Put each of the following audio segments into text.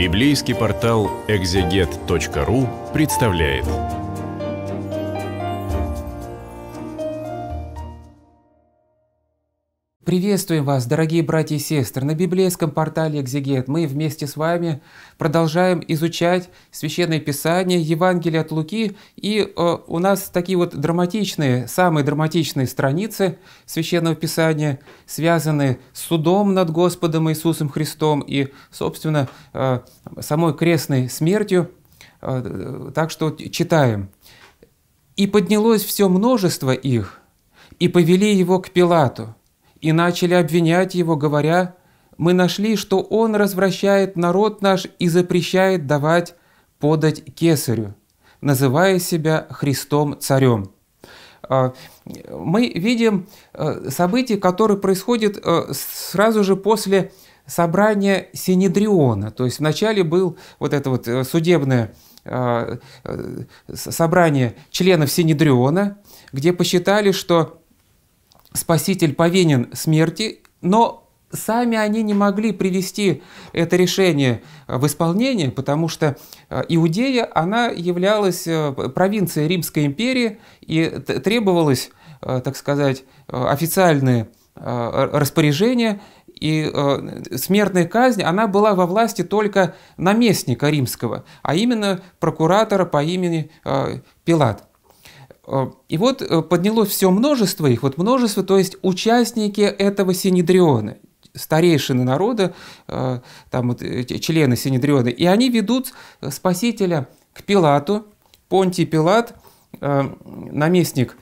Библейский портал экзегет.ру представляет. Приветствуем вас, дорогие братья и сестры, на библейском портале «Экзегет». Мы вместе с вами продолжаем изучать Священное Писание, Евангелие от Луки, и э, у нас такие вот драматичные, самые драматичные страницы Священного Писания, связанные с судом над Господом Иисусом Христом и, собственно, э, самой крестной смертью. Э, так что читаем. «И поднялось все множество их, и повели его к Пилату» и начали обвинять его, говоря, «Мы нашли, что он развращает народ наш и запрещает давать подать кесарю, называя себя Христом Царем». А, мы видим э, события, которые происходят э, сразу же после собрания Синедриона. То есть вначале был вот это вот э, судебное собрание членов Синедриона, где посчитали, что Спаситель повинен смерти, но сами они не могли привести это решение в исполнение, потому что э, Иудея, она являлась э, провинцией Римской империи, и требовалось, э, так сказать, официальное распоряжение, и смертная казнь, она была во власти только наместника римского, а именно прокуратора по имени Пилат. Э, и вот э, поднялось все множество их, вот множество, то есть участники этого Синедриона, старейшины народа, э, там вот, члены Синедриона, и они ведут Спасителя к Пилату, Понтий Пилат, наместник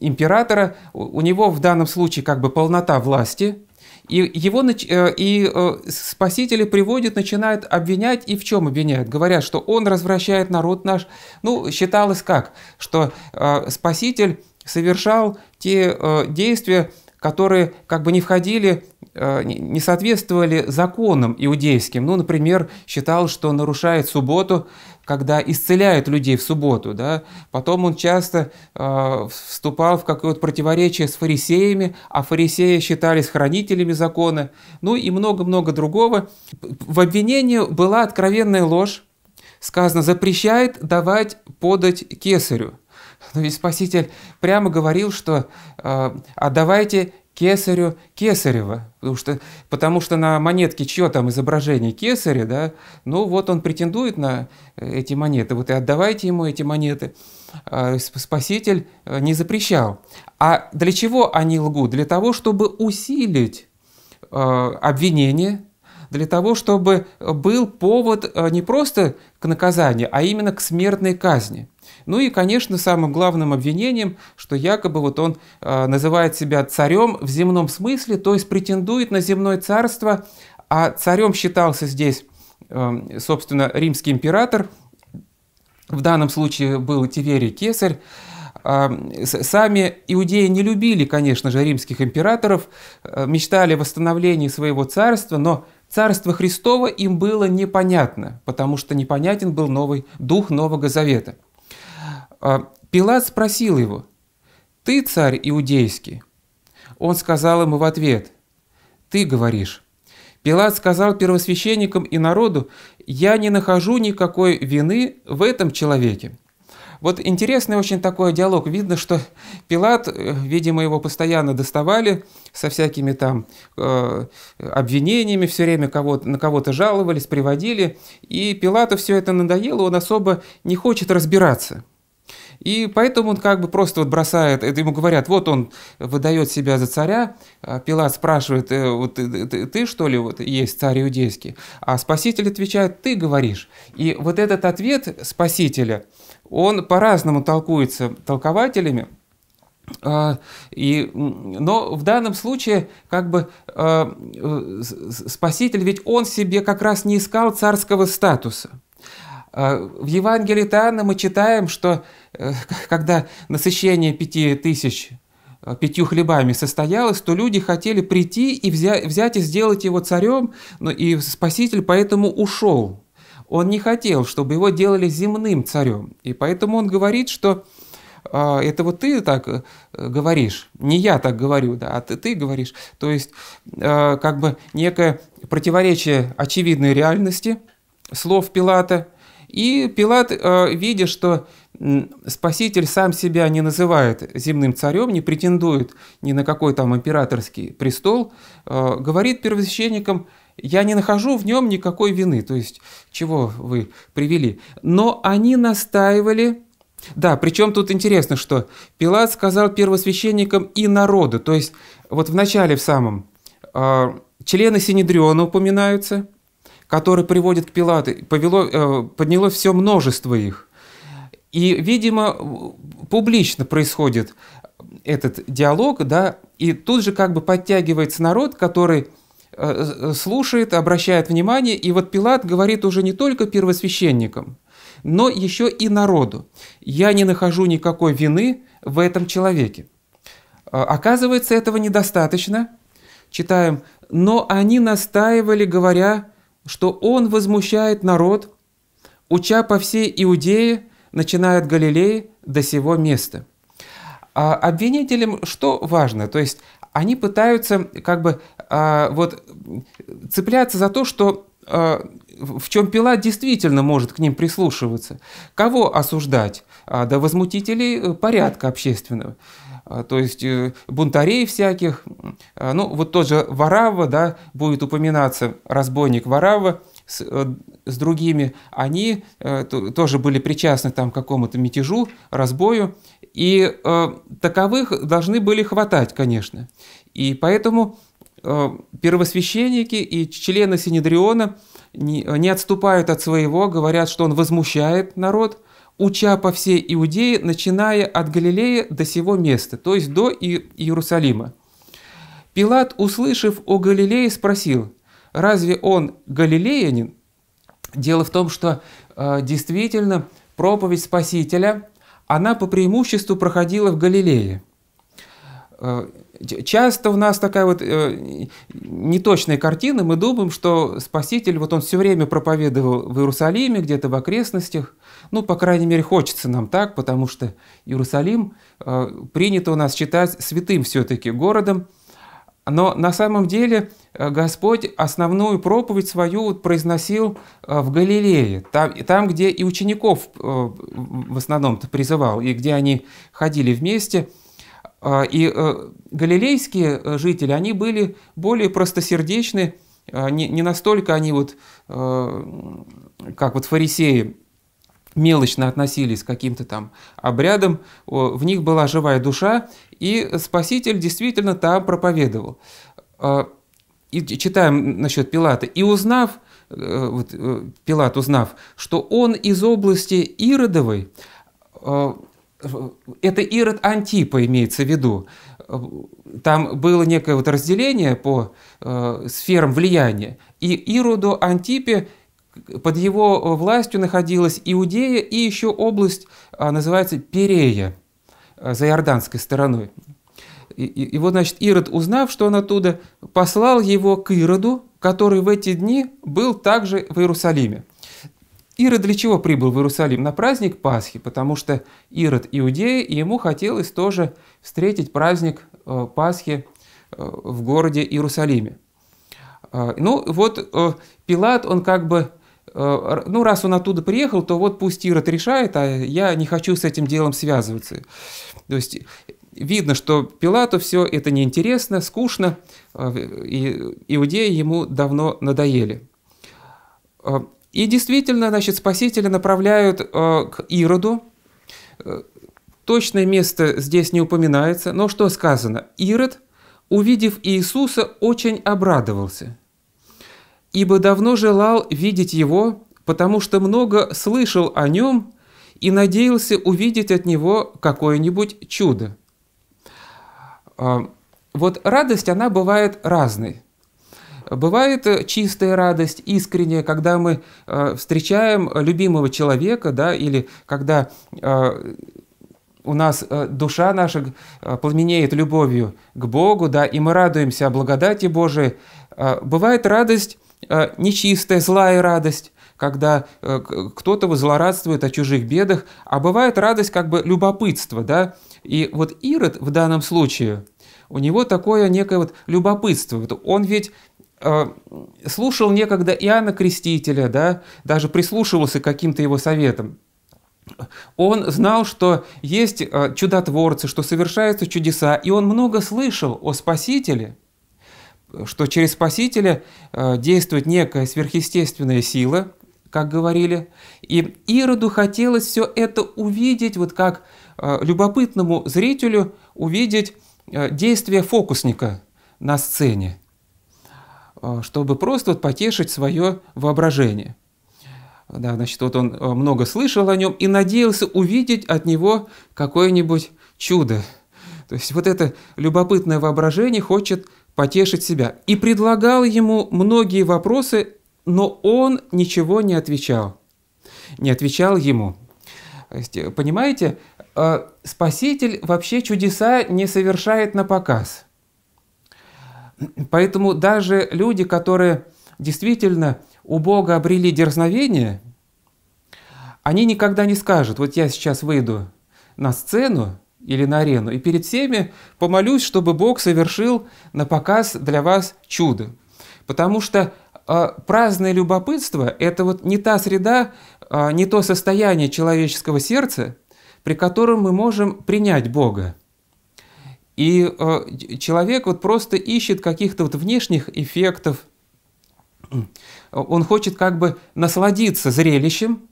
императора, у него в данном случае как бы полнота власти, и его э, и э, спасители приводят, начинают обвинять, и в чем обвиняют? Говорят, что он развращает народ наш. Ну, считалось как? Что э, спаситель совершал те действия, которые как бы не входили, не соответствовали законам иудейским. Ну, например, считал, что нарушает субботу, когда исцеляет людей в субботу, да, потом он часто э, вступал в какое-то противоречие с фарисеями, а фарисеи считались хранителями закона, ну и много-много другого. В обвинении была откровенная ложь, сказано, запрещает давать подать кесарю. Но ведь Спаситель прямо говорил, что э, отдавайте кесарю кесарева, потому что, потому что на монетке чье там изображение кесаря, да, ну вот он претендует на э, эти монеты, вот и отдавайте ему эти монеты. А, спаситель э, не запрещал. А для чего они лгут? Для того, чтобы усилить э, обвинение, для того, чтобы был повод не просто к наказанию, а именно к смертной казни – ну и, конечно, самым главным обвинением, что якобы вот он э, называет себя царем в земном смысле, то есть претендует на земное царство, а царем считался здесь, э, собственно, римский император, в данном случае был Тиверий Кесарь, Сами иудеи не любили, конечно же, римских императоров, э, мечтали о восстановлении своего царства, но царство Христово им было непонятно, потому что непонятен был новый дух Нового Завета. А, Пилат спросил его, «Ты царь иудейский?» Он сказал ему в ответ, «Ты говоришь». Пилат сказал первосвященникам и народу, «Я не нахожу никакой вины в этом человеке». Вот интересный очень такой диалог. Видно, что Пилат, э, видимо, его постоянно доставали со всякими там э, обвинениями, все время кого на кого-то жаловались, приводили. И Пилату все это надоело, он особо не хочет разбираться. И поэтому он как бы просто вот бросает, это ему говорят, вот он выдает себя за царя, а Пилат спрашивает, «Э, вот ты, ты, ты что ли вот есть царь иудейский? А Спаситель отвечает, ты говоришь. И вот этот ответ Спасителя, он по-разному толкуется толкователями, а, и, но в данном случае, как бы а, Спаситель, ведь он себе как раз не искал царского статуса. В Евангелии Иоанна мы читаем, что Э, когда насыщение пяти тысяч э, пятью хлебами состоялось, то люди хотели прийти и взять, взять и сделать его царем, но и Спаситель поэтому ушел. Он не хотел, чтобы его делали земным царем. И поэтому он говорит, что э, это вот ты так э, говоришь, не я так говорю, да, а ты, ты говоришь. То есть, э, как бы некое противоречие очевидной реальности – слов Пилата. И Пилат, э, видя, что Спаситель сам себя не называет земным царем, не претендует ни на какой там императорский престол, говорит первосвященникам, я не нахожу в нем никакой вины, то есть чего вы привели. Но они настаивали, да, причем тут интересно, что Пилат сказал первосвященникам и народу, то есть вот в начале в самом э, члены Синедриона упоминаются, которые приводят к Пилату, повело, э, подняло все множество их. И, видимо, публично происходит этот диалог, да, и тут же как бы подтягивается народ, который слушает, обращает внимание, и вот Пилат говорит уже не только первосвященникам, но еще и народу. Я не нахожу никакой вины в этом человеке. А, оказывается, этого недостаточно. Читаем. Но они настаивали, говоря, что он возмущает народ, уча по всей Иудее, начиная от Галилеи до сего места. А обвинителям что важно? То есть они пытаются как бы а, вот цепляться за то, что а, в чем Пилат действительно может к ним прислушиваться. Кого осуждать? А, да возмутителей э, порядка общественного. А, то есть э, бунтарей всяких. А, ну, вот тот же Варава, да, будет упоминаться разбойник Варава, с, э, с другими, они э, тоже были причастны там, к какому-то мятежу, разбою, и э, таковых должны были хватать, конечно. И поэтому э, первосвященники и члены Синедриона не, не отступают от своего, говорят, что он возмущает народ, уча по всей Иудее, начиная от Галилея до сего места, то есть до Иерусалима. Пилат, услышав о Галилее, спросил – Разве он галилеянин? Дело в том, что э, действительно проповедь Спасителя, она по преимуществу проходила в Галилее. Э, часто у нас такая вот э, неточная картина, мы думаем, что Спаситель, вот он все время проповедовал в Иерусалиме, где-то в окрестностях, ну, по крайней мере, хочется нам так, потому что Иерусалим э, принято у нас считать святым все-таки городом, но на самом деле э, Господь основную проповедь свою произносил э, в Галилее, там, там где и учеников э, в основном призывал, и где они ходили вместе. И галилейские жители, они были более простосердечны, не настолько они вот, как вот фарисеи, мелочно относились к каким-то там обрядам, в них была живая душа, и Спаситель действительно там проповедовал. А, и читаем насчет Пилата. «И узнав, э, вот, э, Пилат узнав, что он из области Иродовой, а, это Ирод Антипа имеется в виду, там было некое вот разделение по э, сферам влияния, и Ироду Антипе под его властью находилась Иудея и еще область а, называется Перея, а, за иорданской стороной. И, и, и вот, значит, Ирод, узнав, что он оттуда, послал его к Ироду, который в эти дни был также в Иерусалиме. Ирод для чего прибыл в Иерусалим? На праздник Пасхи, потому что Ирод иудея, и ему хотелось тоже встретить праздник э, Пасхи э, в городе Иерусалиме. Э, ну вот Пилат, он как бы Э, ну, раз он оттуда приехал, то вот пусть Ирод решает, а я не хочу с этим делом связываться. То есть видно, что Пилату все это неинтересно, скучно, э, и иудеи ему давно надоели. Э, и действительно, значит, спасителя направляют к Ироду. Точное место здесь не упоминается, но что сказано? Ирод, увидев Иисуса, очень обрадовался – ибо давно желал видеть его, потому что много слышал о нем и надеялся увидеть от него какое-нибудь чудо. А, вот радость, она бывает разной. Бывает чистая радость, искренняя, когда мы а, встречаем любимого человека, да, или когда а, у нас душа наша пламенеет любовью к Богу, да, и мы радуемся о благодати Божией. Бывает радость нечистая, злая радость, когда э, кто-то злорадствует о чужих бедах, а бывает радость как бы любопытство, да, и вот Ирод в данном случае, у него такое некое вот любопытство, он ведь слушал некогда Иоанна Крестителя, да, даже прислушивался к каким-то его советам. Он знал, что есть чудотворцы, что совершаются чудеса, и он много слышал о Спасителе, что через Спасителя действует некая сверхъестественная сила, как говорили, и Ироду хотелось все это увидеть, вот как любопытному зрителю увидеть действие фокусника на сцене. Э, чтобы просто вот потешить свое воображение. Да, значит, вот он э, много слышал о нем и надеялся увидеть от него какое-нибудь чудо. То есть вот это любопытное воображение хочет потешить себя. И предлагал ему многие вопросы, но он ничего не отвечал. Не отвечал ему. Понимаете, э, Спаситель вообще чудеса не совершает на показ – Поэтому даже люди, которые действительно у Бога обрели дерзновение, они никогда не скажут, вот я сейчас выйду на сцену или на арену и перед всеми помолюсь, чтобы Бог совершил на показ для вас чудо. Потому что э, праздное любопытство – это вот не та среда, э, не то состояние человеческого сердца, при котором мы можем принять Бога. И э, человек вот просто ищет каких-то вот внешних эффектов. Он хочет как бы насладиться зрелищем,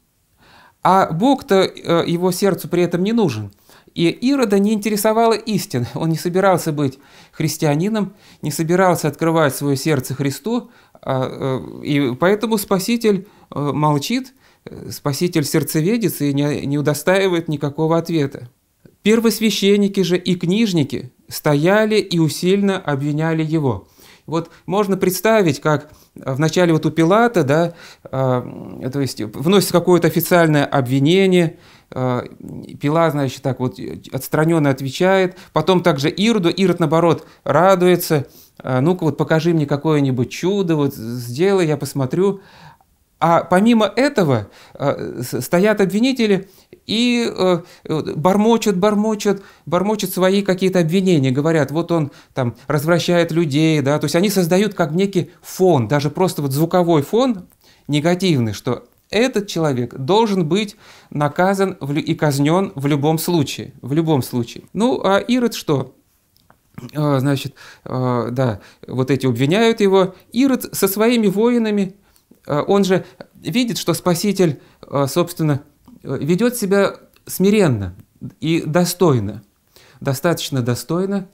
а Бог-то э, его сердцу при этом не нужен. И Ирода не интересовала истина. Он не собирался быть христианином, не собирался открывать свое сердце Христу, а, э, и поэтому Спаситель э, молчит, э, Спаситель сердцеведец и не, удостаивает никакого ответа. Первосвященники же и книжники стояли и усильно обвиняли его. Вот можно представить, как в начале вот у Пилата, да, э, то есть вносится какое-то официальное обвинение, э, Пилат, значит, так вот отстраненно отвечает, потом также Ироду, Ирод, наоборот, радуется, э, ну-ка вот покажи мне какое-нибудь чудо, вот сделай, я посмотрю. А помимо этого э, стоят обвинители и э, бормочут, бормочут, бормочут свои какие-то обвинения, говорят, вот он там развращает людей, да, то есть они создают как некий фон, даже просто вот звуковой фон негативный, что этот человек должен быть наказан и казнен в любом случае, в любом случае. Ну, а Ирод что? Э, значит, да, вот эти обвиняют его. Ирод со своими воинами Э, он же видит, что Спаситель, собственно, ведет себя смиренно и достойно, достаточно достойно,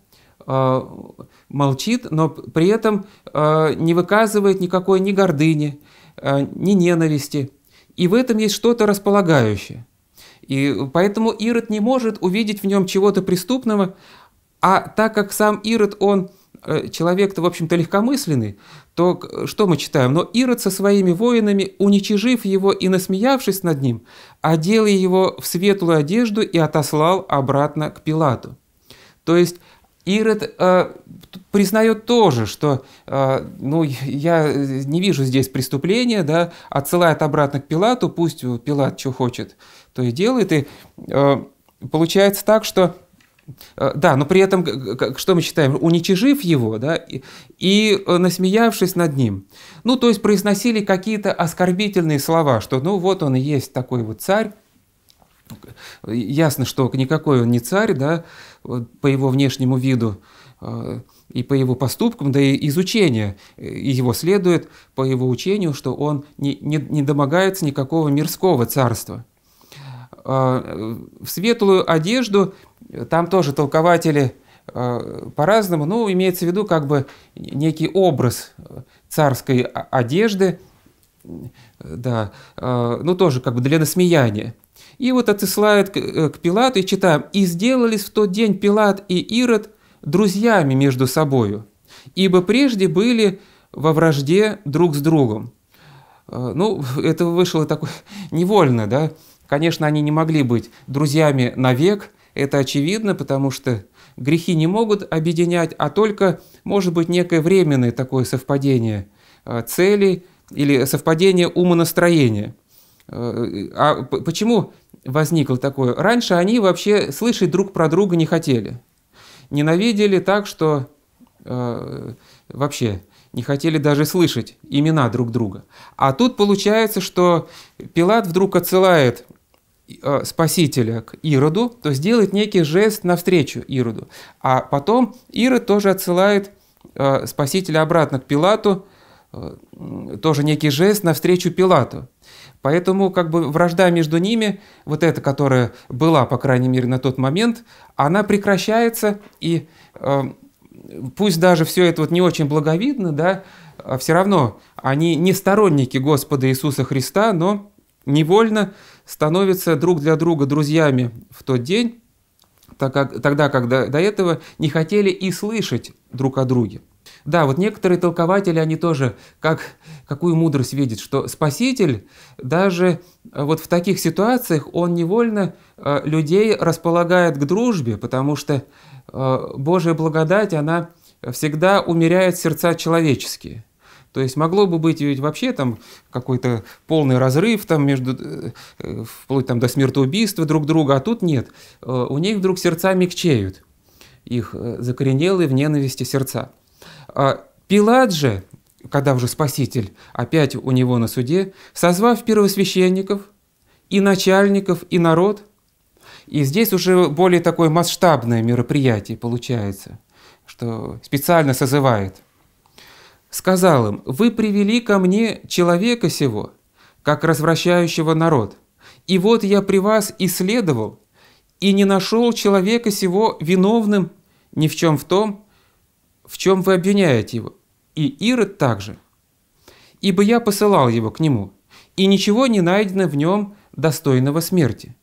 молчит, но при этом не выказывает никакой ни гордыни, ни ненависти. И в этом есть что-то располагающее. И поэтому Ирод не может увидеть в нем чего-то преступного, а так как сам Ирод, он человек-то, в общем-то, легкомысленный, то что мы читаем? «Но Ирод со своими воинами, уничижив его и насмеявшись над ним, одел его в светлую одежду и отослал обратно к Пилату». То есть Ирод э, признает тоже, что э, ну, я не вижу здесь преступления, да, отсылает обратно к Пилату, пусть Пилат что хочет, то и делает. И э, получается так, что Э, да, но при этом, что мы считаем, уничижив его, да, и, и э, насмеявшись над ним. Ну, то есть произносили какие-то оскорбительные слова, что ну вот он и есть такой вот царь. Ясно, что никакой он не царь, да, по его внешнему виду э, и по его поступкам, да и изучение его следует по его учению, что он не, не, не домогается никакого мирского царства. В светлую одежду там тоже толкователи э, по-разному, ну, имеется в виду как бы некий образ царской одежды, да, ну, тоже как бы для насмеяния. И вот отсылают к, э, к Пилату и читаем, «И сделались в тот день Пилат и Ирод друзьями между собою, ибо прежде были во вражде друг с другом». Ну, это вышло такое невольно, да. Конечно, они не могли быть друзьями навек, это очевидно, потому что грехи не могут объединять, а только может быть некое временное такое совпадение э, целей или совпадение умонастроения. А почему возникло такое? Раньше они вообще слышать друг про друга не хотели. Ненавидели так, что э, вообще не хотели даже слышать имена друг друга. А тут получается, что Пилат вдруг отсылает э, Спасителя к Ироду, то есть делает некий жест навстречу Ироду. А потом Ирод тоже отсылает э, Спасителя обратно к Пилату, э, тоже некий жест навстречу Пилату. Поэтому как бы вражда между ними, вот эта, которая была, по крайней мере, на тот момент, она прекращается, и э, пусть даже все это вот не очень благовидно, да, а все равно они не сторонники Господа Иисуса Христа, но невольно становятся друг для друга друзьями в тот день, так как, тогда, когда до этого не хотели и слышать друг о друге. Да, вот некоторые толкователи, они тоже как, какую мудрость видят, что Спаситель даже э, вот в таких ситуациях, он невольно э, людей располагает к дружбе, потому что э, Божья благодать, она всегда умеряет сердца человеческие. То есть могло бы быть ведь вообще там какой-то полный разрыв там между, вплоть там до смертоубийства друг друга, а тут нет. У них вдруг сердца мягчеют, их закоренелые в ненависти сердца. А Пилат же, когда уже Спаситель опять у него на суде, созвав первосвященников и начальников, и народ, и здесь уже более такое масштабное мероприятие получается, что специально созывает, сказал им, «Вы привели ко мне человека сего, как развращающего народ, и вот я при вас исследовал, и не нашел человека сего виновным ни в чем в том, в чем вы обвиняете его, и Ирод также. Ибо я посылал его к нему, и ничего не найдено в нем достойного смерти.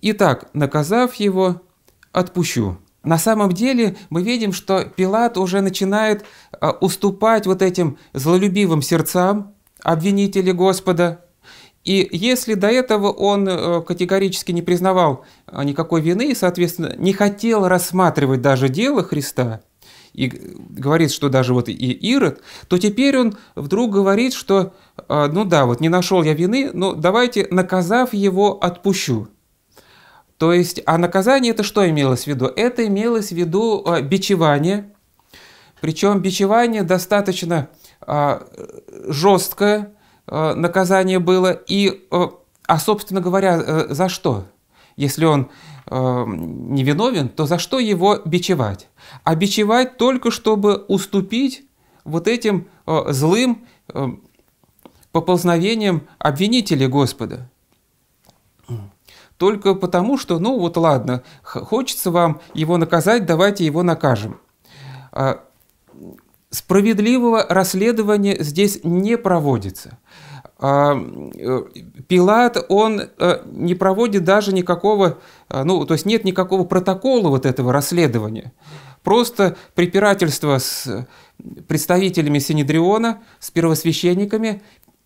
Итак, наказав его, отпущу». На самом деле мы видим, что Пилат уже начинает а, уступать вот этим злолюбивым сердцам обвинителей Господа. И если до этого он э, категорически не признавал а, никакой вины и, соответственно, не хотел рассматривать даже дело Христа, и говорит, что даже вот и Ирод, то теперь он вдруг говорит, что, а, ну да, вот не нашел я вины, но давайте, наказав его, отпущу. То есть, а наказание это что имелось в виду? Это имелось в виду а, бичевание, причем бичевание достаточно а, жесткое наказание было, и, а собственно говоря, э, за что? Если он невиновен, то за что его бичевать? а бичевать только чтобы уступить вот этим э, злым э, поползновением обвинителей Господа. Только потому, что, ну вот ладно, хочется вам его наказать, давайте его накажем. А, справедливого расследования здесь не проводится. А, э, Пилат, он не проводит даже никакого, ну, то есть нет никакого протокола вот этого расследования. Просто препирательство с представителями Синедриона, с первосвященниками,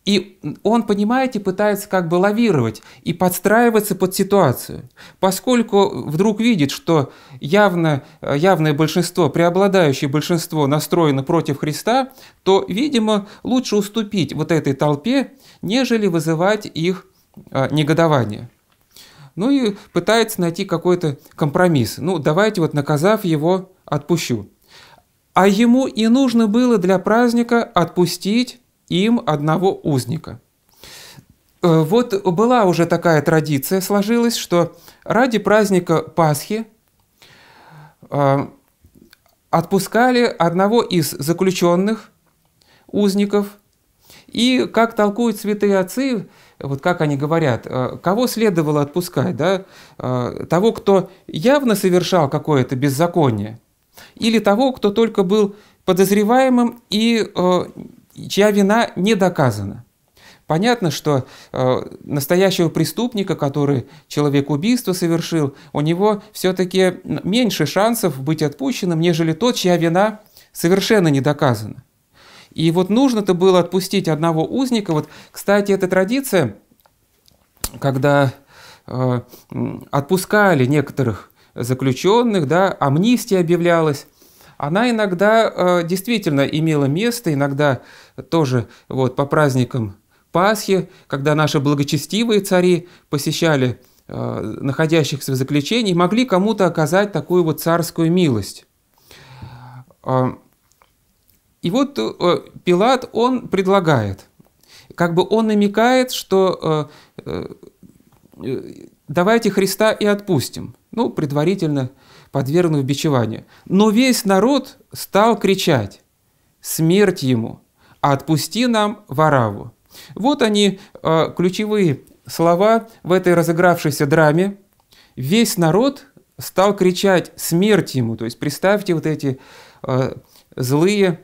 и он, понимаете, пытается как бы лавировать и подстраиваться под ситуацию. Поскольку вдруг видит, что явно, явное большинство, преобладающее большинство настроено против Христа, то, видимо, лучше уступить вот этой толпе, нежели вызывать их а, негодование. Ну и пытается найти какой-то компромисс. Ну, давайте вот наказав его, отпущу. А ему и нужно было для праздника отпустить им одного узника. Э, вот была уже такая традиция сложилась, что ради праздника Пасхи э, отпускали одного из заключенных узников, и, как толкуют святые отцы, вот как они говорят, э, кого следовало отпускать, да? того, кто явно совершал какое-то беззаконие – или того, кто только был подозреваемым и чья вина не доказана. Понятно, что э, настоящего преступника, который человек убийство совершил, у него все-таки меньше шансов быть отпущенным, нежели тот, чья вина совершенно не доказана. И вот нужно-то было отпустить одного узника. Вот, кстати, эта традиция, когда э, отпускали некоторых заключенных, да, амнистия объявлялась, она иногда э, действительно имела место, иногда тоже вот, по праздникам Пасхи, когда наши благочестивые цари посещали э, находящихся в заключении, могли кому-то оказать такую вот царскую милость. Э, И вот э, Пилат, он предлагает, как бы он намекает, что э, давайте Христа и отпустим, ну, предварительно подвергнув бичеванию. Но весь народ стал кричать, смерть ему, отпусти нам Вараву. Вот они, ключевые слова в этой разыгравшейся драме. Весь народ стал кричать «смерть ему». То есть представьте вот эти э, злые,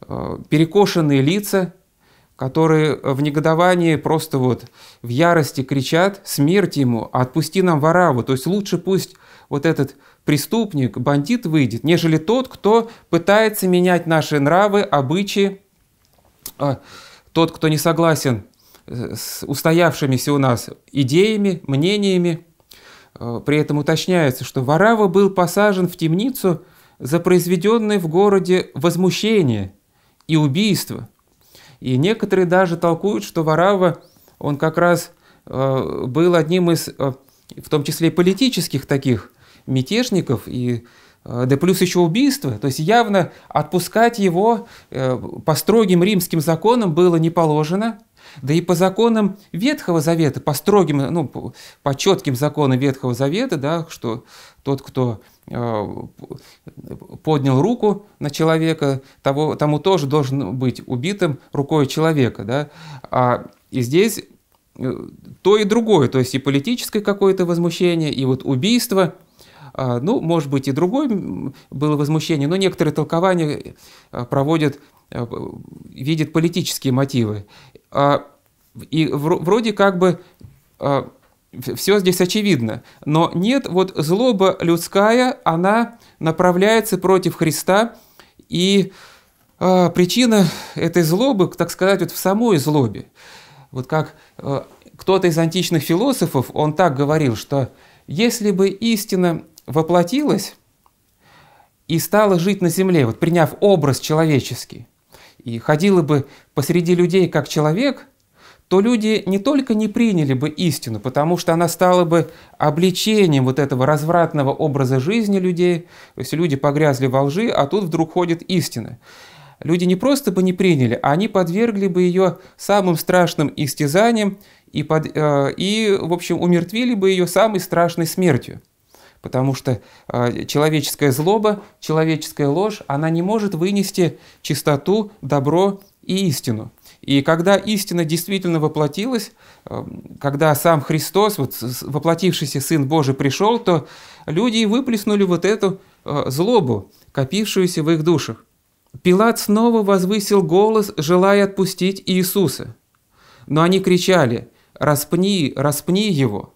э, перекошенные лица, которые в негодовании просто вот в ярости кричат «смерть ему, отпусти нам Вараву». То есть лучше пусть вот этот преступник, бандит выйдет, нежели тот, кто пытается менять наши нравы, обычаи, э, тот, кто не согласен с устоявшимися у нас идеями, мнениями. Э, при этом уточняется, что Варава был посажен в темницу за произведенное в городе возмущение и убийство. И некоторые даже толкуют, что Варава, он как раз э, был одним из, э, в том числе политических таких мятежников и да плюс еще убийство, то есть явно отпускать его по строгим римским законам было не положено – да и по законам Ветхого Завета, по строгим, ну, по четким законам Ветхого Завета, да, что тот, кто э, поднял руку на человека, того, тому тоже должен быть убитым рукой человека. Да? А, и здесь э, то и другое, то есть и политическое какое-то возмущение, и вот убийство – ну, может быть, и другое было возмущение, но некоторые толкования э, проводят, видят политические мотивы. А, и вроде как бы а, все здесь очевидно. Но нет, вот злоба людская, она направляется против Христа, и э, причина этой злобы, так сказать, вот в самой злобе. Вот как э, кто-то из античных философов, он так говорил, что если бы истина воплотилась и стала жить на земле, вот приняв образ человеческий, и ходила бы посреди людей как человек, то люди не только не приняли бы истину, потому что она стала бы обличением вот этого развратного образа жизни людей, то есть люди погрязли во лжи, а тут вдруг ходит истина. Люди не просто бы не приняли, а они подвергли бы ее самым страшным истязаниям и, под, э, и в общем, умертвили бы ее самой страшной смертью потому что э, человеческая злоба, человеческая ложь, она не может вынести чистоту, добро и истину. И когда истина действительно воплотилась, э, когда сам Христос, вот воплотившийся Сын Божий, пришел, то люди выплеснули вот эту э, злобу, копившуюся в их душах. Пилат снова возвысил голос, желая отпустить Иисуса. Но они кричали «Распни, распни его!»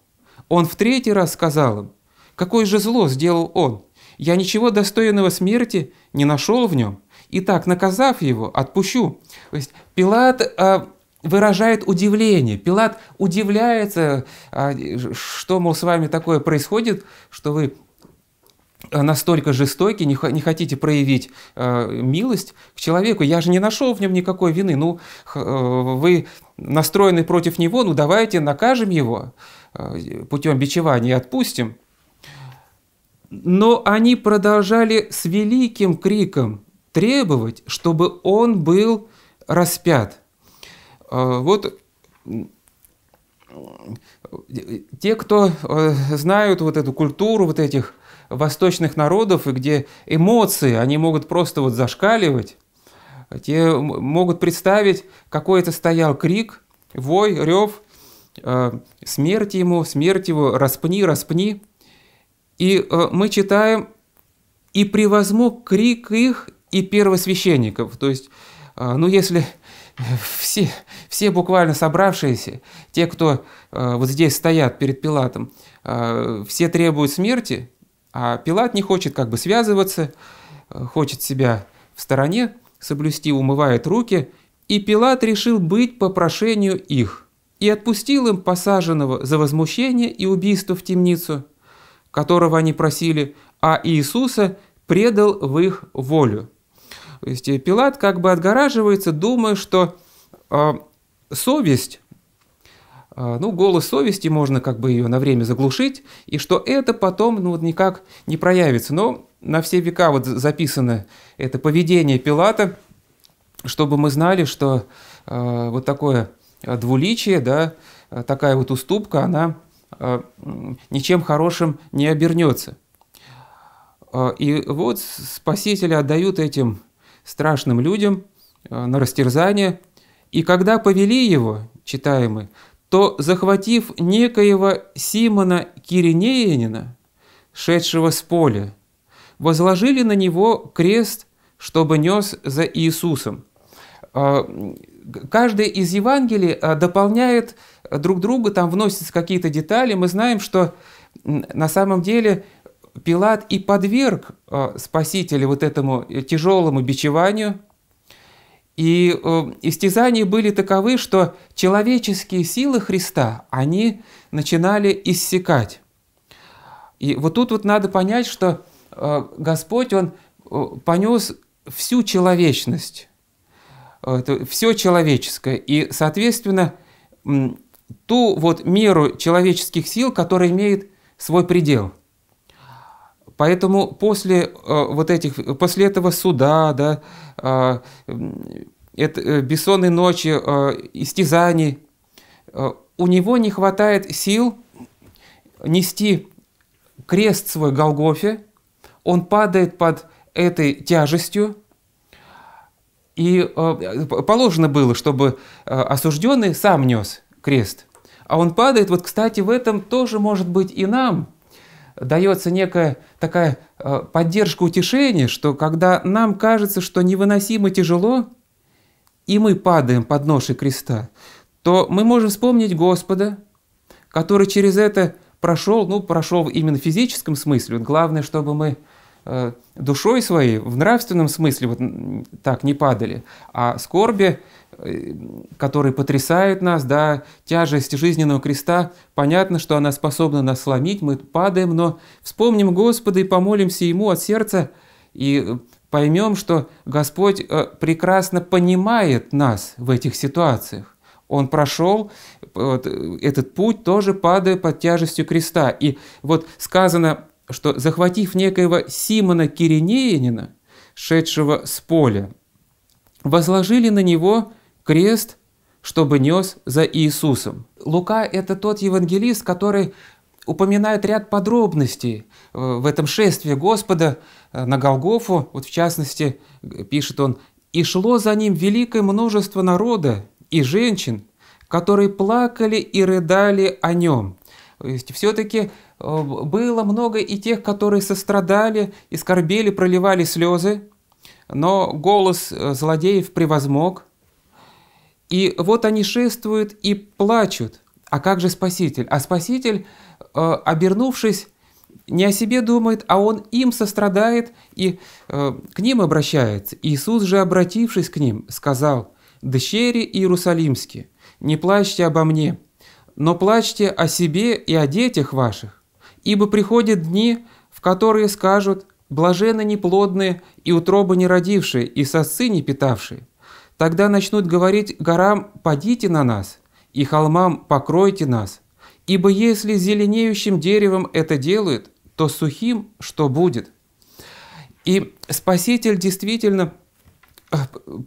Он в третий раз сказал им Какое же зло сделал он? Я ничего достойного смерти не нашел в нем. Итак, наказав его, отпущу. То есть Пилат а, выражает удивление. Пилат удивляется, а, что, мол, с вами такое происходит, что вы настолько жестоки, не, не хотите проявить э, милость к человеку. Я же не нашел в нем никакой вины. Ну, э, вы настроены против него, ну давайте накажем его э, путем бичевания и отпустим. Но они продолжали с великим криком требовать, чтобы он был распят. А, вот те, кто э, знают вот эту культуру вот этих восточных народов, и где эмоции, они могут просто вот зашкаливать, те могут представить, какой это стоял крик, вой, рев, э, смерть ему, смерть его, распни, распни – и э, мы читаем «И превозмог крик их и первосвященников». То есть, э, ну если все, все буквально собравшиеся, те, кто э, вот здесь стоят перед Пилатом, все требуют смерти, а Пилат не хочет как бы связываться, хочет себя в стороне соблюсти, умывает руки, и Пилат решил быть по прошению их и отпустил им посаженного за возмущение и убийство в темницу – которого они просили, а Иисуса предал в их волю. То есть Пилат как бы отгораживается, думая, что э, совесть, э, ну, голос совести можно как бы ее на время заглушить, и что это потом ну, никак не проявится. Но на все века вот записано это поведение Пилата, чтобы мы знали, что э, вот такое двуличие, да, такая вот уступка, она э, ничем хорошим не обернется. Э, и вот Спасители отдают этим страшным людям э, на растерзание, и когда повели его, читаем мы, то, захватив некоего Симона Киринеянина, шедшего с поля, возложили на него крест, чтобы нес за Иисусом. Каждый из Евангелий дополняет друг друга, там вносятся какие-то детали. Мы знаем, что на самом деле Пилат и подверг а, Спасителя вот этому тяжелому бичеванию. И истязания были таковы, что человеческие силы Христа, они начинали иссякать. И вот тут вот надо понять, что Господь, Он понес всю человечность, все человеческое, и, соответственно, ту вот меру человеческих сил, которая имеет свой предел. Поэтому после э, вот этих, после этого суда, да, э, это, э, бессонной ночи, истязаний, у него не хватает сил нести крест свой Голгофе, он падает под этой тяжестью, и положено было, чтобы осужденный сам нес крест. А он падает, вот, кстати, в этом тоже может быть и нам дается некая такая э, поддержка, утешение, что когда нам кажется, что невыносимо тяжело, и мы падаем под ношей креста, то мы можем вспомнить Господа, который через это прошел, ну, прошел именно в физическом смысле. Главное, чтобы мы душой своей в нравственном смысле вот так не падали, а скорби, э, которые потрясают нас, да, тяжесть жизненного креста, понятно, что она способна нас сломить, мы падаем, но вспомним Господа и помолимся Ему от сердца, и поймем, что Господь э, прекрасно понимает нас в этих ситуациях. Он прошел этот путь, тоже падая под тяжестью креста. И вот сказано что захватив некоего Симона Киринеянина, шедшего с поля, возложили на него крест, чтобы нес за Иисусом. Лука – это тот евангелист, который упоминает ряд подробностей э, в этом шествии Господа э, на Голгофу. Вот в частности, пишет он, «И шло за ним великое множество народа и женщин, которые плакали и рыдали о нем». То есть все-таки было много и тех, которые сострадали и скорбели, проливали слезы, но голос э, злодеев превозмог. И вот они шествуют и плачут. А как же Спаситель? А Спаситель, э, обернувшись, не о себе думает, а он им сострадает и к ним обращается. Иисус же, обратившись к ним, сказал, «Дщери Иерусалимские, не плачьте обо мне, но плачьте о себе и о детях ваших, Ибо приходят дни, в которые скажут «блажены неплодные и утробы не родившие, и сосцы не питавшие». Тогда начнут говорить горам «падите на нас», и холмам «покройте нас». Ибо если зеленеющим деревом это делают, то сухим что будет? И Спаситель действительно –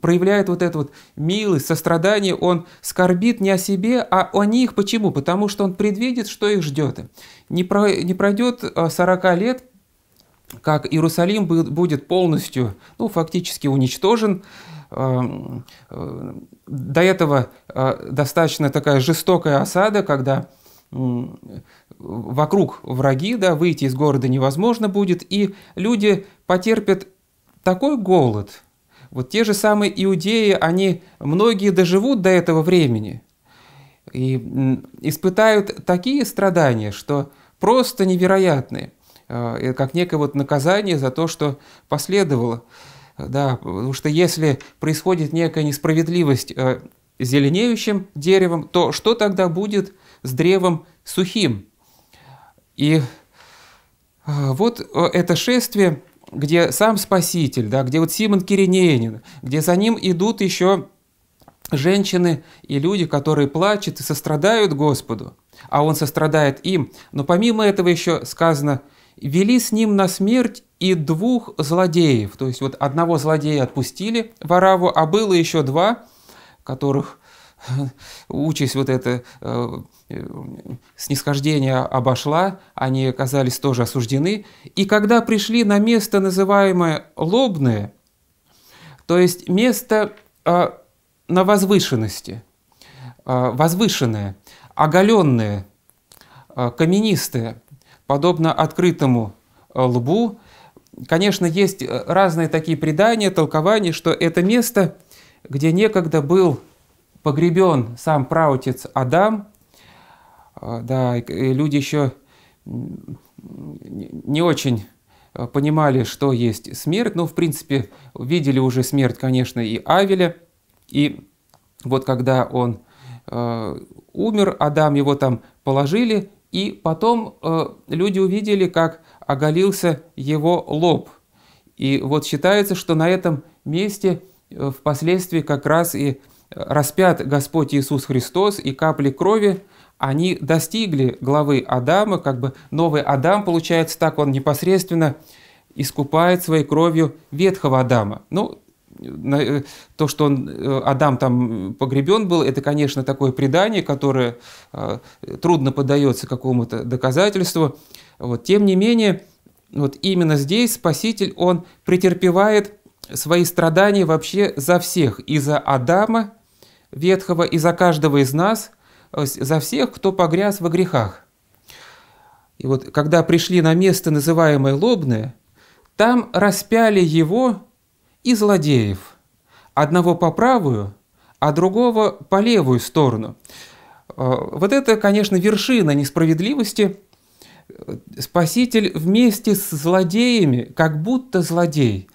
проявляет вот это вот милость, сострадание, он скорбит не о себе, а о них. Почему? Потому что он предвидит, что их ждет. Не, про, не пройдет 40 а, лет, как Иерусалим будет полностью, ну, фактически уничтожен. А, а, до этого достаточно такая жестокая осада, когда вокруг враги, да, выйти из города невозможно будет, и люди потерпят такой голод – вот те же самые иудеи, они многие доживут до этого времени и испытают такие страдания, что просто невероятные, э, как некое вот наказание за то, что последовало. Да, потому что если происходит некая несправедливость э, зеленеющим деревом, то что тогда будет с древом сухим? И э, вот это шествие где сам Спаситель, да, где вот Симон Киринеянин, где за ним идут еще женщины и люди, которые плачут и сострадают Господу, а Он сострадает им. Но помимо этого еще сказано, вели с ним на смерть и двух злодеев. То есть вот одного злодея отпустили в Араву, а было еще два, которых участь вот это э, снисхождение обошла, они оказались тоже осуждены. И когда пришли на место, называемое Лобное, то есть место э, на возвышенности, э, возвышенное, оголенное, э, каменистое, подобно открытому лбу, конечно, есть разные такие предания, толкования, что это место, где некогда был погребен сам праотец Адам, да, и люди еще не очень а, понимали, что есть смерть, но, в принципе, видели уже смерть, конечно, и Авеля, и вот когда он э, умер, Адам его там положили, и потом э, люди увидели, как оголился его лоб. И вот считается, что на этом месте впоследствии как раз и распят Господь Иисус Христос, и капли крови, они достигли главы Адама, как бы новый Адам, получается так, он непосредственно искупает своей кровью ветхого Адама. Ну, э, то, что он, э, Адам там погребен был, это, конечно, такое предание, которое э, трудно поддается какому-то доказательству. Вот. Тем не менее, вот именно здесь Спаситель, он претерпевает свои страдания вообще за всех, и за Адама, ветхого и за каждого из нас, за всех, кто погряз во грехах. И вот когда пришли на место, называемое Лобное, там распяли его и злодеев, одного по правую, а другого по левую сторону. Э, вот это, конечно, вершина несправедливости. Спаситель вместе с злодеями, как будто злодей,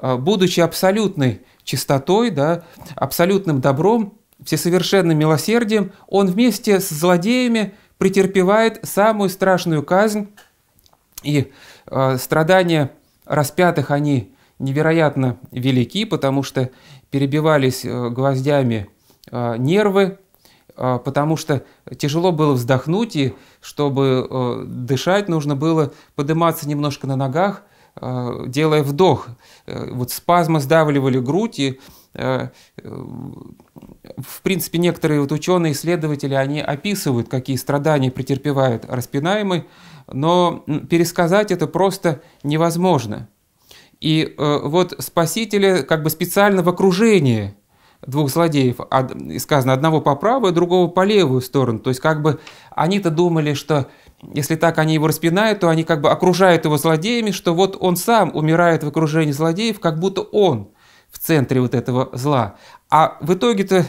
э, будучи абсолютной чистотой, да, абсолютным добром, всесовершенным милосердием, он вместе с злодеями претерпевает самую страшную казнь, и э, страдания распятых, они невероятно велики, потому что перебивались э, гвоздями э, нервы, э, потому что тяжело было вздохнуть, и чтобы э, дышать, нужно было подниматься немножко на ногах, э, делая вдох. Э, вот спазмы сдавливали грудь, и в принципе, некоторые вот ученые, исследователи, они описывают, какие страдания претерпевает распинаемый, но пересказать это просто невозможно. И э, вот спасители как бы специально в окружении двух злодеев, сказано, одного по правую, другого по левую сторону. То есть как бы они-то думали, что если так они его распинают, то они как бы окружают его злодеями, что вот он сам умирает в окружении злодеев, как будто он – в центре вот этого зла. А в итоге-то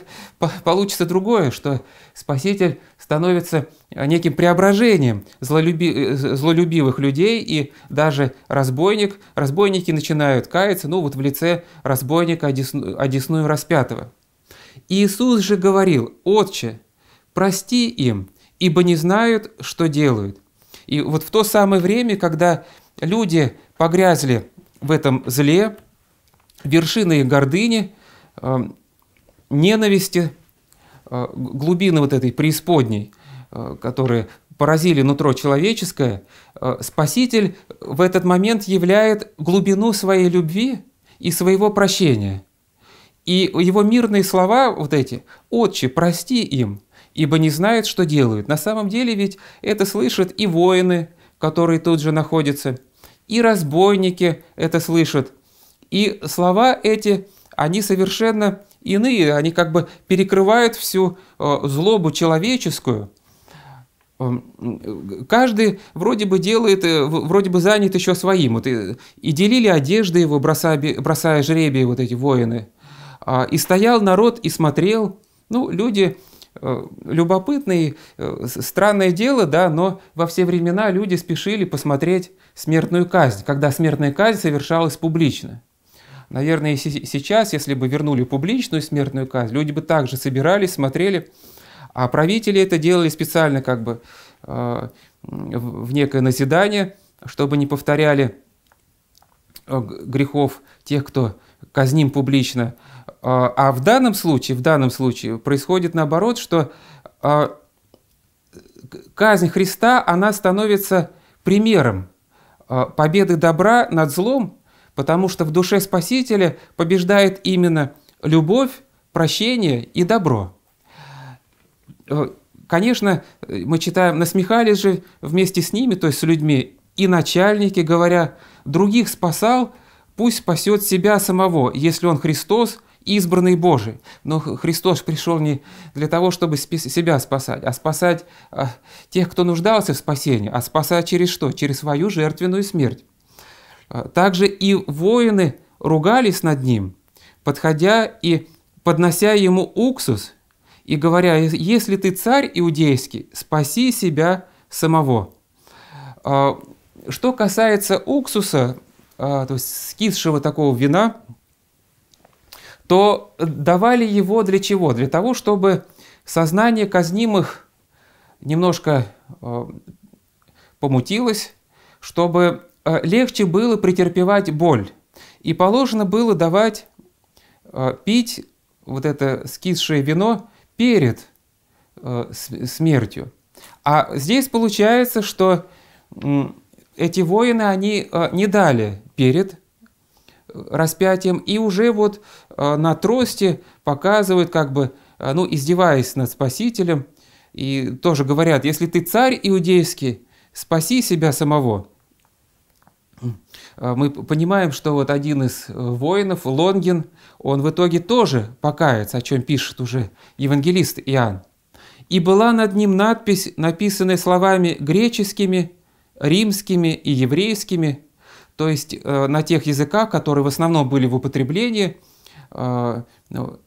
получится другое, что Спаситель становится неким преображением злолюби... Э, злолюбивых людей, и даже разбойник, разбойники начинают каяться, ну вот в лице разбойника одесну... одесную распятого. Иисус же говорил, «Отче, прости им, ибо не знают, что делают». И вот в то самое время, когда люди погрязли в этом зле, вершина их гордыни, э, ненависти, э, глубины вот этой преисподней, э, которые поразили нутро человеческое, Спаситель в этот момент являет глубину своей любви и своего прощения. И его мирные слова вот эти «Отче, прости им, ибо не знают, что делают». На самом деле ведь это слышат и воины, которые тут же находятся, и разбойники это слышат – и слова эти, они совершенно иные, они как бы перекрывают всю э, злобу человеческую. Эм, каждый вроде бы делает, э, вроде бы занят еще своим. Вот и, и делили одежды его, бросая, бросая жребии вот эти воины. А, и стоял народ и смотрел. Ну, люди э, любопытные, странное дело, да, но во все времена люди спешили посмотреть смертную казнь, когда смертная казнь совершалась публично. Наверное, сейчас, если бы вернули публичную смертную казнь, люди бы также собирались, смотрели, а правители это делали специально как бы э, в некое назидание, чтобы не повторяли э, грехов тех, кто казним публично. А, а в данном случае, в данном случае происходит наоборот, что э, казнь Христа, она становится примером победы добра над злом, потому что в душе Спасителя побеждает именно любовь, прощение и добро. Э, конечно, мы читаем, насмехались же вместе с ними, то есть с людьми, и начальники, говоря, других спасал, пусть спасет себя самого, если он Христос, избранный Божий. Но Христос пришел не для того, чтобы себя спасать, а спасать а, тех, кто нуждался в спасении, а спасать через что? Через свою жертвенную смерть. А, также и воины ругались над ним, подходя и поднося ему уксус, и говоря, если ты царь иудейский, спаси себя самого. А, что касается уксуса, то есть скисшего такого вина, то давали его для чего? Для того, чтобы сознание казнимых немножко помутилось, чтобы легче было претерпевать боль. И положено было давать э, пить вот это скисшее вино перед смертью. А здесь получается, что эти воины, они не дали перед распятием, и уже вот э, на трости показывают, как бы, э, ну, издеваясь над Спасителем, и тоже говорят, если ты царь иудейский, спаси себя самого. Э, мы понимаем, что вот один из воинов, Лонгин, он в итоге тоже покается, о чем пишет уже евангелист Иоанн. И была над ним надпись, написанная словами греческими, римскими и еврейскими – то есть э, на тех языках, которые в основном были в употреблении, э, ну,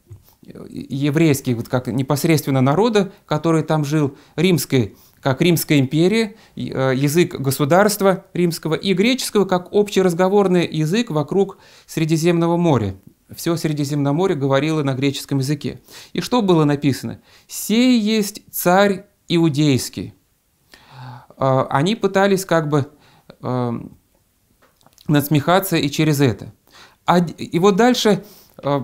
еврейских, вот как непосредственно народа, который там жил, римской, как Римская империя, э, язык государства римского, и греческого, как общеразговорный язык вокруг Средиземного моря. Все Средиземноморье говорило на греческом языке. И что было написано? «Сей есть царь иудейский». Они пытались как бы насмехаться и через это. А, и вот дальше, э,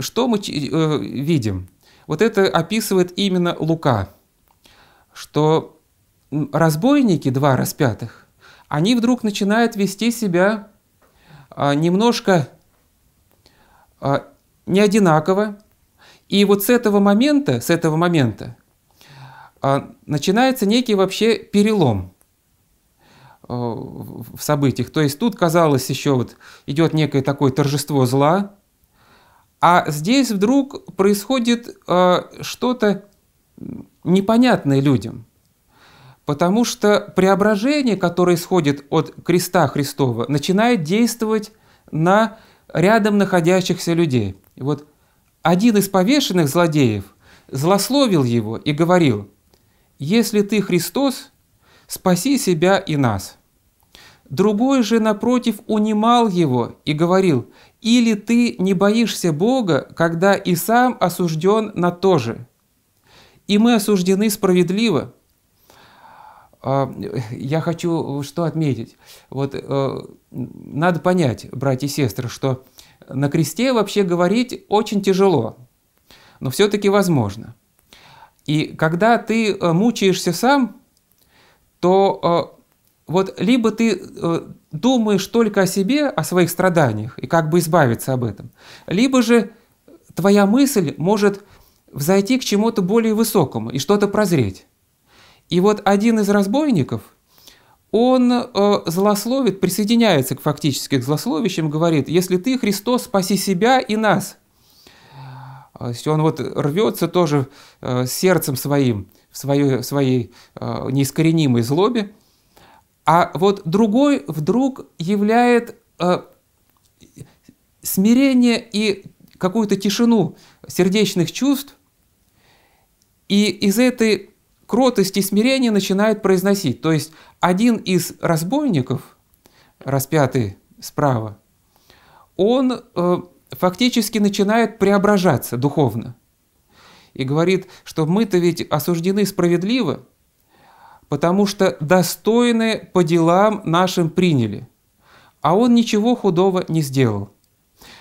что мы э, видим? Вот это описывает именно Лука, что разбойники, два распятых, они вдруг начинают вести себя а, немножко а, не одинаково. И вот с этого момента, с этого момента а, начинается некий вообще перелом – в событиях. То есть тут, казалось, еще вот идет некое такое торжество зла, а здесь вдруг происходит что-то непонятное людям. Потому что преображение, которое исходит от креста Христова, начинает действовать на рядом находящихся людей. И вот один из повешенных злодеев злословил его и говорил, «Если ты Христос, спаси себя и нас». Другой же, напротив, унимал его и говорил, «Или ты не боишься Бога, когда и сам осужден на то же?» И мы осуждены справедливо. А, я хочу что отметить. Вот э, надо понять, братья и сестры, что на кресте вообще говорить очень тяжело, но все-таки возможно. И когда ты э, мучаешься сам, то э, вот либо ты э, думаешь только о себе, о своих страданиях и как бы избавиться об этом, либо же твоя мысль может взойти к чему-то более высокому и что-то прозреть. И вот один из разбойников, он э, злословит, присоединяется к фактически к злословящим, говорит, если ты, Христос, спаси себя и нас. То есть он вот рвется тоже э, сердцем своим, в своей, в своей э, неискоренимой злобе. А вот другой вдруг являет э, смирение и какую-то тишину сердечных чувств, и из этой кротости и смирения начинает произносить. То есть один из разбойников, распятый справа, он э, фактически начинает преображаться духовно – и говорит, что мы-то ведь осуждены справедливо, потому что достойны по делам нашим приняли, а он ничего худого не сделал.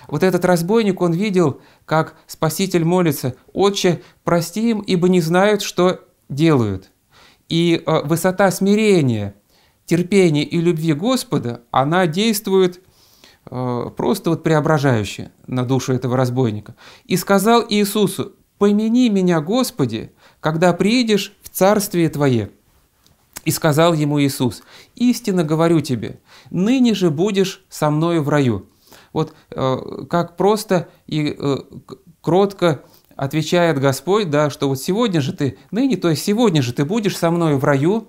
Вот этот разбойник, он видел, как Спаситель молится, «Отче, прости им, ибо не знают, что делают». И э, высота смирения терпения и любви Господа, она действует э, просто вот преображающе на душу этого разбойника. «И сказал Иисусу, помяни меня, Господи, когда приедешь в Царствие Твое». И сказал ему Иисус, «Истинно говорю тебе, ныне же будешь со мною в раю». Вот э, как просто и кротко отвечает Господь, да, что вот сегодня же ты, ныне, то есть сегодня же ты будешь со мною в раю.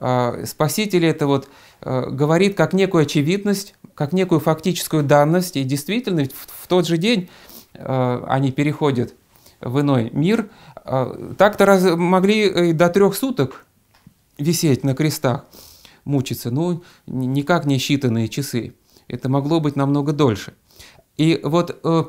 Э, Спаситель это вот э, говорит как некую очевидность, как некую фактическую данность, и действительно в, тот же день э, они переходят в иной мир. Так-то раз, могли до трех суток висеть на крестах, мучиться, ну, никак не считанные часы. Это могло быть намного дольше. И вот э,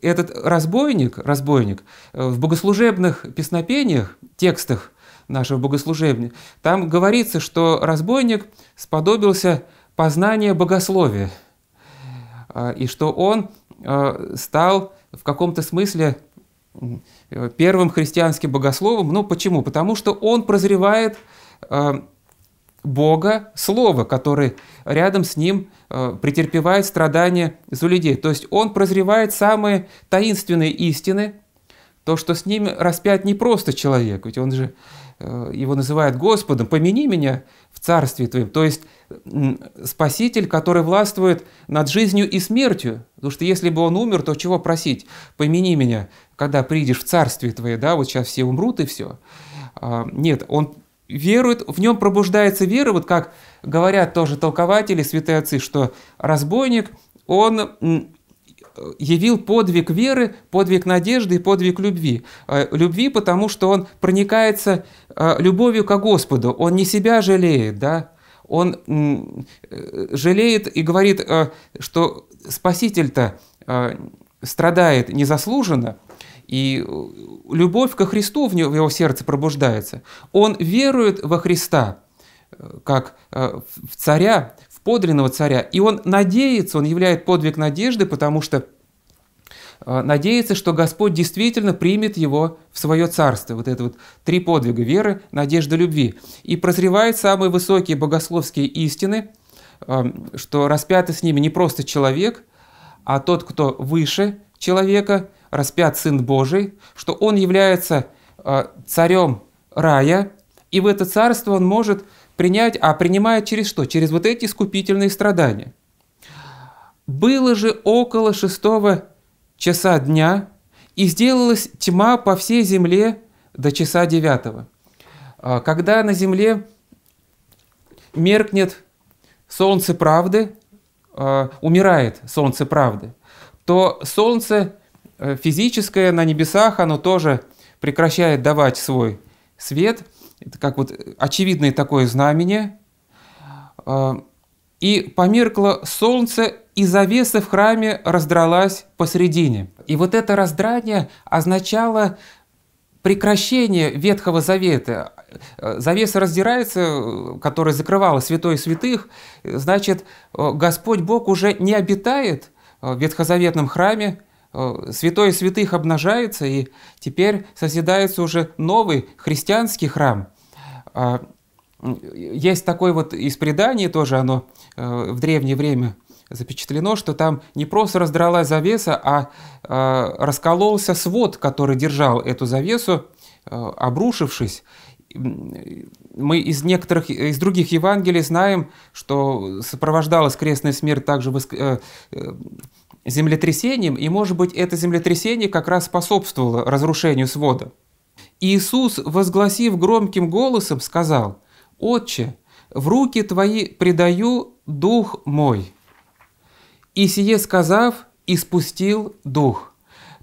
этот разбойник, разбойник э, в богослужебных песнопениях, текстах нашего богослужебния, там говорится, что разбойник сподобился познания богословия, э, и что он стал в каком-то смысле первым христианским богословом. Ну почему? Потому что он прозревает Бога, Слово, который рядом с ним э, претерпевает страдания за людей. То есть он прозревает самые таинственные истины, то, что с ними распят не просто человек, ведь он же э, его называет Господом, помяни меня в царстве твоем. То есть Спаситель, который властвует над жизнью и смертью. Потому что если бы он умер, то чего просить? Помяни меня, когда придешь в царствие твое, да, вот сейчас все умрут и все. А, нет, он верует, в нем пробуждается вера, вот как говорят тоже толкователи, святые отцы, что разбойник, он явил подвиг веры, подвиг надежды и подвиг любви. Э, любви, потому что он проникается э, любовью к Господу, он не себя жалеет, да, он э, жалеет и говорит, что Спаситель-то страдает незаслуженно, и любовь ко Христу в его сердце пробуждается. Он верует во Христа, э, как э, в царя, в подлинного царя. И он надеется, он являет подвиг надежды, потому что э, надеется, что Господь действительно примет его в свое царство. Вот это вот три подвига – веры, надежды, любви. И прозревает самые высокие богословские истины, что распятый с ними не просто человек, а тот, кто выше человека – распят Сын Божий, что Он является э, царем рая, и в это царство Он может принять, а принимает через что? Через вот эти искупительные страдания. Было же около шестого часа дня, и сделалась тьма по всей земле до часа девятого. Э, когда на земле меркнет солнце правды, э, умирает солнце правды, то солнце физическое на небесах, оно тоже прекращает давать свой свет. Это как вот очевидное такое знамение. Э, и померкло солнце, и завеса в храме раздралась посредине. И вот это раздрание означало прекращение Ветхого Завета. Э, завеса раздирается, которая закрывала святой святых, значит, Господь Бог уже не обитает в ветхозаветном храме, Э, святой святых обнажается, и теперь созидается уже новый христианский храм. А, есть такое вот из преданий тоже, оно э, в древнее время запечатлено, что там не просто раздралась завеса, а э, раскололся свод, который держал эту завесу, обрушившись. Мы из некоторых, из других Евангелий знаем, что сопровождалась крестная смерть также землетрясением, и, может быть, это землетрясение как раз способствовало разрушению свода. Иисус, возгласив громким голосом, сказал, «Отче, в руки Твои предаю Дух мой». И сие сказав, испустил Дух.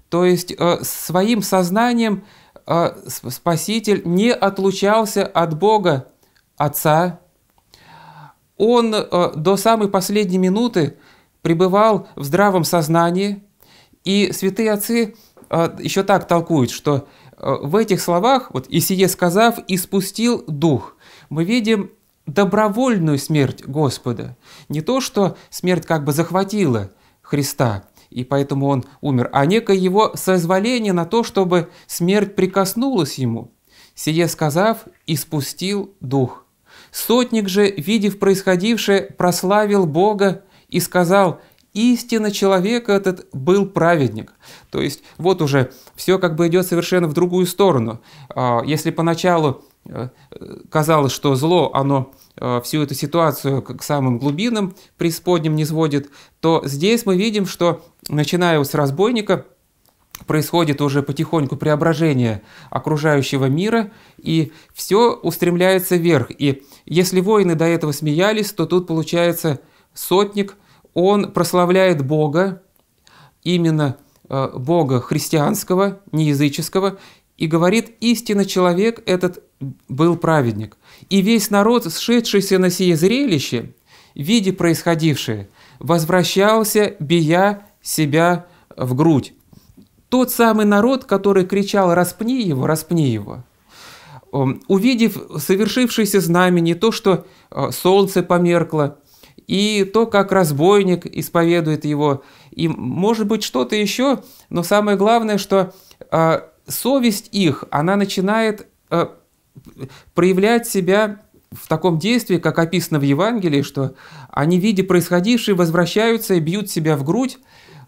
То есть э, своим сознанием э, Спаситель не отлучался от Бога, Отца. Он э, до самой последней минуты пребывал в здравом сознании, и святые отцы э, еще так толкуют, что э, в этих словах, вот «и сие сказав, и спустил дух», мы видим добровольную смерть Господа. Не то, что смерть как бы захватила Христа, и поэтому он умер, а некое его соизволение на то, чтобы смерть прикоснулась ему. Сие сказав, и спустил дух. Сотник же, видев происходившее, прославил Бога и сказал, истинно человек этот был праведник. То есть вот уже все как бы идет совершенно в другую сторону. А, если поначалу э, казалось, что зло, оно э, всю эту ситуацию к самым глубинам преисподним не сводит, то здесь мы видим, что начиная с разбойника, происходит уже потихоньку преображение окружающего мира, и все устремляется вверх. И если воины до этого смеялись, то тут получается сотник, он прославляет Бога, именно э, Бога христианского, не языческого, и говорит, истинно человек этот был праведник. И весь народ, сшедшийся на сие зрелище, видя происходившее, возвращался, бия себя в грудь тот самый народ, который кричал «распни его, распни его», увидев совершившееся знамение, то, что э, солнце померкло, и то, как разбойник исповедует его, и, может быть, что-то еще, но самое главное, что э, совесть их, она начинает э, проявлять себя в таком действии, как описано в Евангелии, что они, видя происходившее, возвращаются и бьют себя в грудь,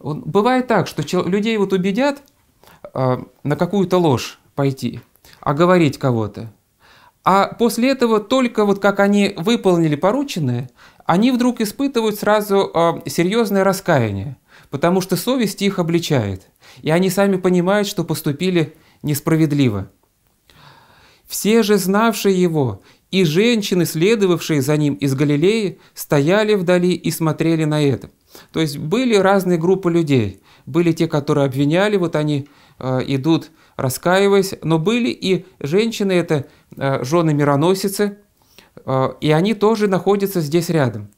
Бывает так, что людей вот убедят э, на какую-то ложь пойти, оговорить кого-то. А после этого только вот как они выполнили порученное, они вдруг испытывают сразу э, серьезное раскаяние, потому что совесть их обличает, и они сами понимают, что поступили несправедливо. Все же знавшие его и женщины, следовавшие за ним из Галилеи, стояли вдали и смотрели на это – то есть были разные группы людей. Были те, которые обвиняли, вот они э, идут раскаиваясь, но были и женщины, это э, жены мироносицы, и они тоже находятся здесь рядом.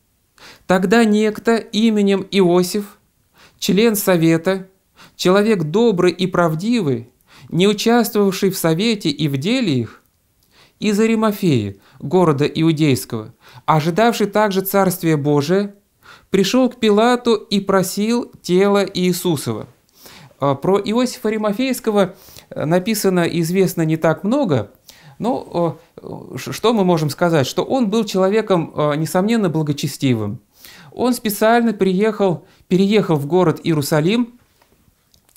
Тогда некто именем Иосиф, член совета, человек добрый и правдивый, не участвовавший в совете и в деле их, из Аримафеи, города Иудейского, ожидавший также Царствия Божия, пришел к Пилату и просил тело Иисусова. А, про Иосифа Римофейского э, написано известно не так много, но что мы можем сказать? Что он был человеком, э, несомненно, благочестивым. Он специально приехал, переехал в город Иерусалим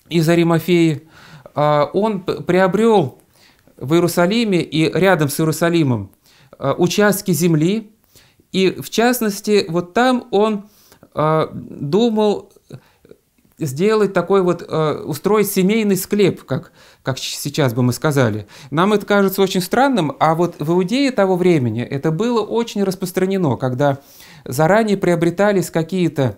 из Аримафеи. А, он приобрел в Иерусалиме и рядом с Иерусалимом э, участки земли, и в частности, вот там он думал сделать такой вот, устроить семейный склеп, как, как сейчас бы мы сказали. Нам это кажется очень странным, а вот в Иудее того времени это было очень распространено, когда заранее приобретались какие-то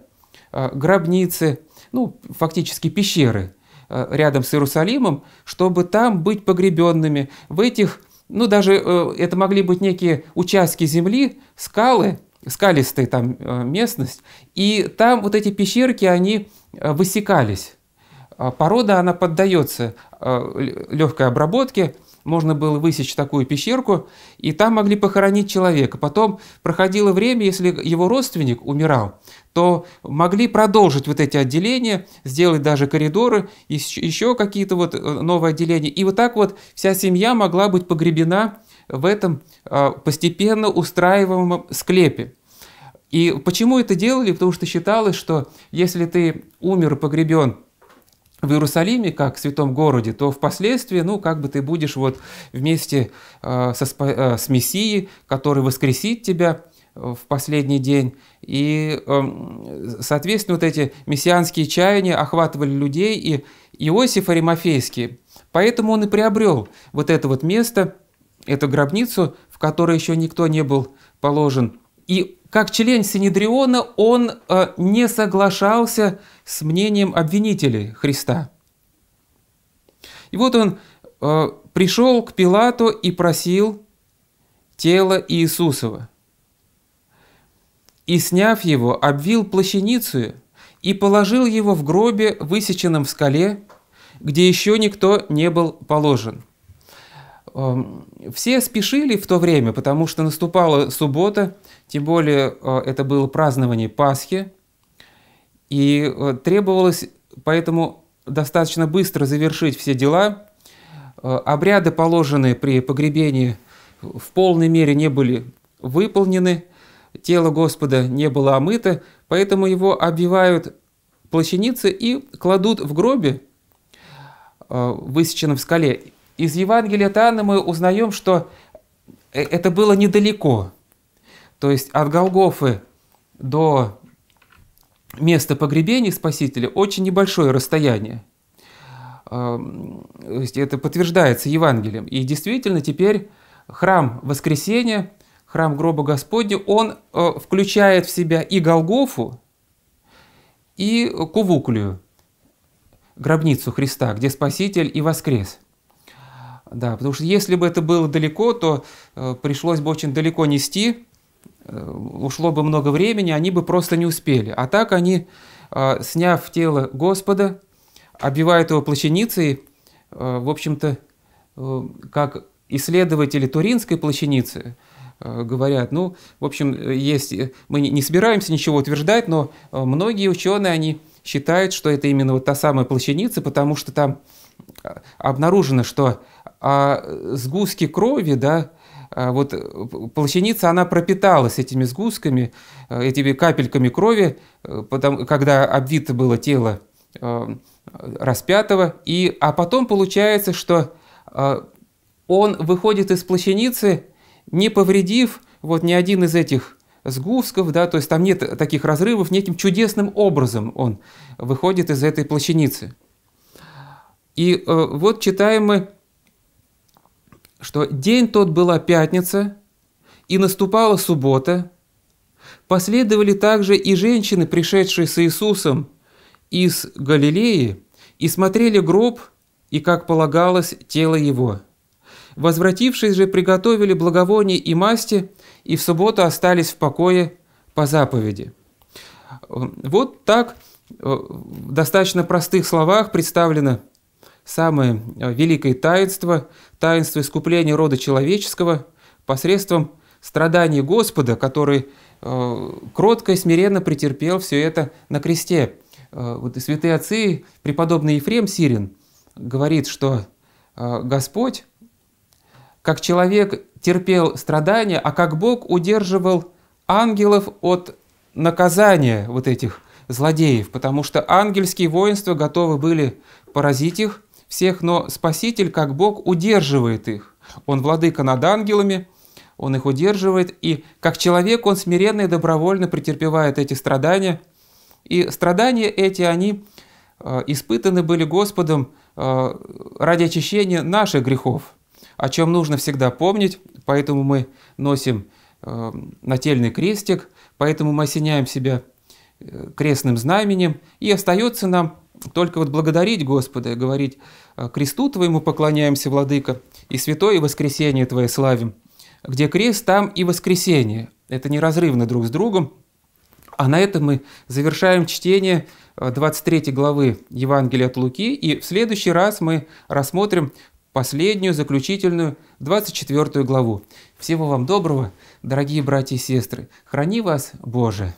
а, гробницы, ну, фактически пещеры рядом с Иерусалимом, чтобы там быть погребенными. В этих, ну, даже э, это могли быть некие участки земли, скалы, скалистая там э, местность, и там вот эти пещерки, они э, высекались. А порода, она поддается э, легкой обработке, можно было высечь такую пещерку, и там могли похоронить человека. Потом проходило время, если его родственник умирал, то могли продолжить вот эти отделения, сделать даже коридоры, еще какие-то вот новые отделения. И вот так вот вся семья могла быть погребена в этом а, постепенно устраиваемом склепе. И почему это делали? Потому что считалось, что если ты умер и погребен в Иерусалиме, как в святом городе, то впоследствии, ну, как бы ты будешь вот вместе э, со, э, с Мессией, который воскресит тебя в последний день. И, э, соответственно, вот эти мессианские чаяния охватывали людей, и Иосиф Аримофейский, поэтому он и приобрел вот это вот место, эту гробницу, в которой еще никто не был положен. И как член Синедриона он э, не соглашался с мнением обвинителей Христа. И вот он э, пришел к Пилату и просил тело Иисусова. И, сняв его, обвил плащаницу и положил его в гробе, высеченном в скале, где еще никто не был положен – Эм, все спешили в то время, потому что наступала суббота, тем более э, это было празднование Пасхи, и э, требовалось поэтому достаточно быстро завершить все дела. Э, обряды, положенные при погребении, в полной мере не были выполнены, тело Господа не было омыто, поэтому его обвивают плащаницы и кладут в гробе, э, высеченном в скале. Из Евангелия от мы узнаем, что это было недалеко. То есть от Голгофы до места погребения Спасителя очень небольшое расстояние. Это подтверждается Евангелием. И действительно теперь храм воскресения, храм гроба Господня, он э, включает в себя и Голгофу, и Кувуклию, гробницу Христа, где Спаситель и воскрес. Да, потому что если бы это было далеко, то э, пришлось бы очень далеко нести, э, ушло бы много времени, они бы просто не успели. А так они, э, сняв тело Господа, обивают его плащаницей, э, в общем-то, э, как исследователи Туринской плащаницы э, говорят, ну, в общем, есть, мы не собираемся ничего утверждать, но многие ученые, они считают, что это именно вот та самая плащаница, потому что там обнаружено, что а, сгустки крови, да, вот плащаница, она пропиталась этими сгустками, этими капельками крови, потому, когда обвито было тело распятого, и, а потом получается, что э, он выходит из плащаницы, не повредив вот ни один из этих сгустков, да, то есть там нет таких разрывов, неким чудесным образом он выходит из этой плащаницы. И э, вот читаем мы, что день тот была пятница, и наступала суббота, последовали также и женщины, пришедшие с Иисусом из Галилеи и смотрели гроб и, как полагалось, тело его. Возвратившись же, приготовили благовоние и масти, и в субботу остались в покое по заповеди. Вот так э, в достаточно простых словах представлено самое э, великое таинство, таинство искупления рода человеческого посредством страданий Господа, который э, кротко и смиренно претерпел все это на кресте. Э, вот святые отцы, преподобный Ефрем Сирин говорит, что Господь, как человек терпел страдания, а как Бог удерживал ангелов от наказания вот этих злодеев, потому что ангельские воинства готовы были поразить их всех, но Спаситель, как Бог, удерживает их. Он владыка над ангелами, он их удерживает, и как человек он смиренно и добровольно претерпевает эти страдания – и страдания эти, они э, испытаны были Господом э, ради очищения наших грехов, о чем нужно всегда помнить, поэтому мы носим э, нательный крестик, поэтому мы осеняем себя крестным знаменем, и остается нам только вот благодарить Господа и говорить «Кресту Твоему поклоняемся, Владыка, и святое воскресение Твое славим». Где крест, там и воскресение. Это неразрывно друг с другом. А на этом мы завершаем чтение 23 э, главы Евангелия от Луки, и в следующий раз мы рассмотрим последнюю, заключительную, 24 главу. Всего вам доброго, дорогие братья и сестры. Храни вас, Боже!